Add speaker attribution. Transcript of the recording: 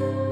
Speaker 1: you.